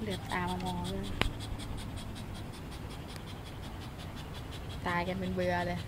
เหลือตามามองเลยตายกันเป็นเบื่อเลย